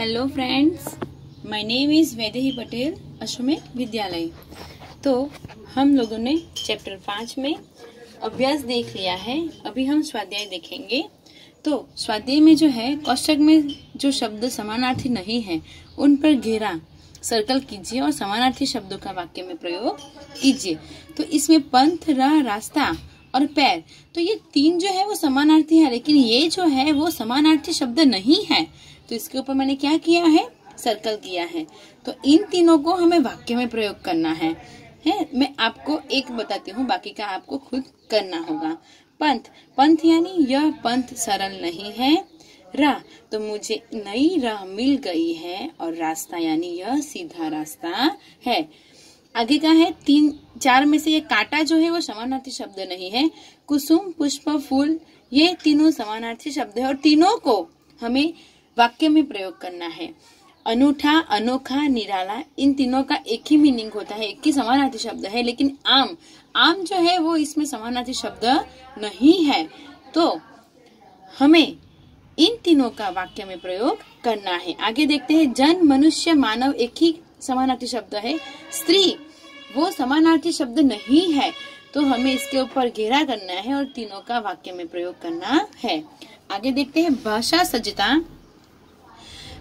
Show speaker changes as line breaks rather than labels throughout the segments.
Hello friends my name is Vaidehi Patel Ashwamedh Vidyalaya तो हम लोगों ने चैप्टर पाँच में अभ्यास देख लिया है। अभी हम स्वाध्याय देखेंगे। तो स्वाध्याय में जो है कौशक में जो शब्द समानार्थी नहीं है, उन पर घेरा सर्कल कीजिए और समानार्थी शब्दों का वाक्य में प्रयोग कीजिए। तो इसमें पंथ राह रास्ता और पैर। तो ये तीन जो है, वो समानार्थी है, लेकिन ये जो है, वो समानार्थी शब्द नहीं है। तो इसके ऊपर मैंने क्या किया है? सर्कल किया है। तो इन तीनों को हमें वाक्य में प्रयोग करना है। है? मैं आपको एक बताती हूँ, बाकी का आपको खुद करना होगा। पंथ। पंथ यानी यह पंथ सरल नहीं है। राह तो मुझे नई राह मिल गई है और रास्ता यानी यह सीधा रास्ता है। आगे का है, तीन, चार में से ये काटा जो है, वो समानार्थी शब्द नहीं है। कुसुम, पुष्प, फूल, ये तीनों समानार्थी शब्द है और तीनों को हमें वाक्य में प्रयोग करना है। अनूठा, अनोखा, निराला, इन तीनों का एक ही मीनिंग होता है, एक ही समानार्थी शब्द है, लेकिन आम आम जो है वो इसमें समानार्थी शब्द नहीं है। तो हमें इन तीनों का वाक्य में प्रयोग करना है। आगे देखते हैं, जन, मनुष्य, मानव एक ही समानार्थी शब्द है, स्त्री, वो समानार्थी शब्द नहीं है। तो हमें इसके ऊपर घेरा करना है और तीनों का वाक्य में प्रयोग करना है। आगे देखते हैं, भाषा सज्जता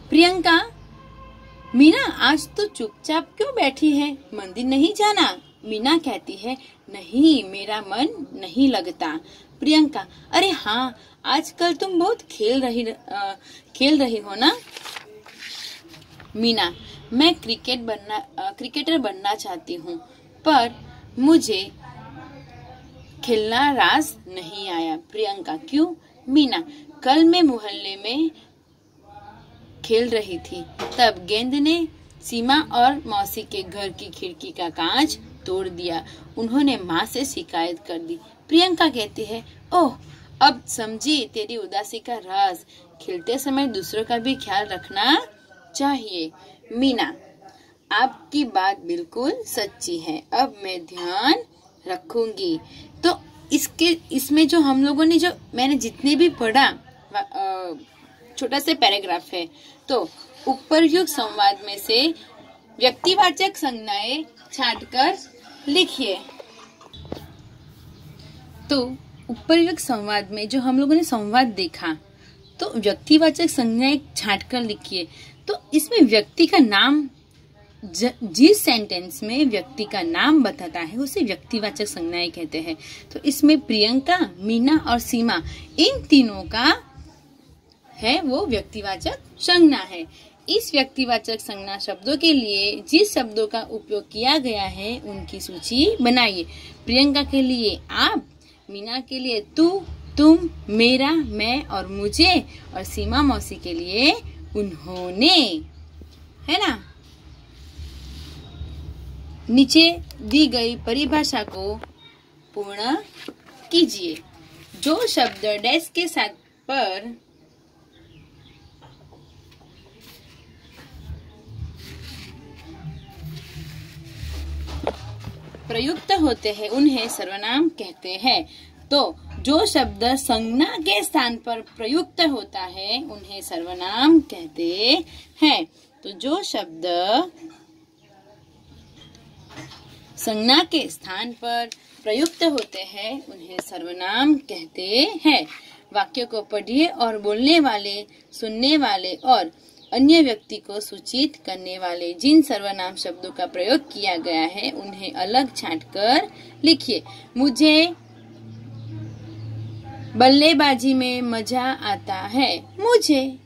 प्रियंका मीना आज तो चुपचाप क्यों बैठी है? मंदिर नहीं जाना? मीना कहती है नहीं मेरा मन नहीं लगता। प्रियंका अरे हाँ आजकल तुम बहुत खेल रही आ, खेल रही हो ना? मीना मैं क्रिकेट बनना आ, क्रिकेटर बनना चाहती हूँ पर मुझे खेलना रास नहीं आया। प्रियंका क्यों? मीना कल मैं मोहल्ले में खेल रही थी। तब गेंद ने सीमा और मौसी के घर की खिड़की का कांच तोड़ दिया। उन्होंने माँ से शिकायत कर दी। प्रियंका कहती है, ओह, अब समझी तेरी उदासी का राज। खेलते समय दूसरों का भी ख्याल रखना चाहिए। मीना, आपकी बात बिल्कुल सच्ची है। अब मैं ध्यान रखूँगी। तो इसके, इसमें जो हम लोगों ने जो मैंने जितने भी पढ़ा छोटा सा पैराग्राफ है। तो उपरयुक्त संवाद में से व्यक्तिवाचक संज्ञाएँ छांटकर लिखिए। तो उपरयुक्त संवाद में जो हम लोगों ने संवाद देखा तो व्यक्तिवाचक संज्ञाएँ छांटकर लिखिए। तो इसमें व्यक्ति का नाम जिस सेंटेंस में व्यक्ति का नाम बताता है, उसे व्यक्तिवाचक संज्ञाएँ कहते हैं। तो इसमें प्रियंका, मीना और सीमा, इन तीनों का है वो व्यक्तिवाचक संज्ञा है। इस व्यक्तिवाचक संज्ञा शब्दों के लिए जिस शब्दों का उपयोग किया गया है, उनकी सूची बनाइए। प्रियंका के लिए आप, मीना के लिए तू, तुम, मेरा, मैं और मुझे और सीमा मौसी के लिए उन्होंने। है ना? नीचे दी गई परिभाषा को पूर्ण कीजिए। जो शब्द डेस्क के साथ पर प्रयुक्त होते हैं, उन्हें सर्वनाम कहते हैं। तो जो शब्द संज्ञा के स्थान पर प्रयुक्त होता है, उन्हें सर्वनाम कहते हैं। तो जो शब्द संज्ञा के स्थान पर प्रयुक्त होते हैं, उन्हें सर्वनाम कहते हैं। वाक्य को पढ़िए और बोलने वाले, सुनने वाले और अन्य व्यक्ति को सूचित करने वाले जिन सर्वनाम शब्दों का प्रयोग किया गया है, उन्हें अलग छांटकर लिखिए। मुझे बल्लेबाजी में मज़ा आता है। मुझे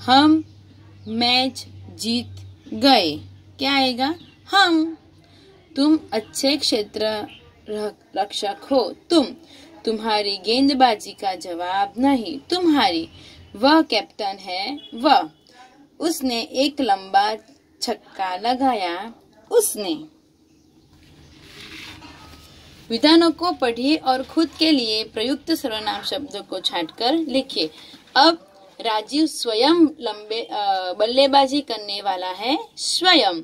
हम मैच जीत गए। क्या आएगा? हम। तुम अच्छे क्षेत्र रक्षक हो। तुम। तुम्हारी गेंदबाजी का जवाब नहीं। तुम्हारी, वह कैप्टन है, वह। उसने एक लंबा छक्का लगाया। उसने विधानों को पढ़िए और खुद के लिए प्रयुक्त सर्वनाम शब्दों को छांटकर लिखिए अब राजीव स्वयं लंबे बल्लेबाजी करने वाला है। स्वयं,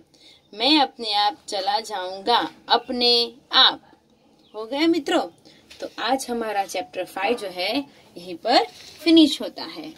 मैं अपने आप चला जाऊँगा। अपने आप। हो गया मित्रों? तो आज हमारा चैप्टर फाइव जो है, यहीं पर फिनिश होता है।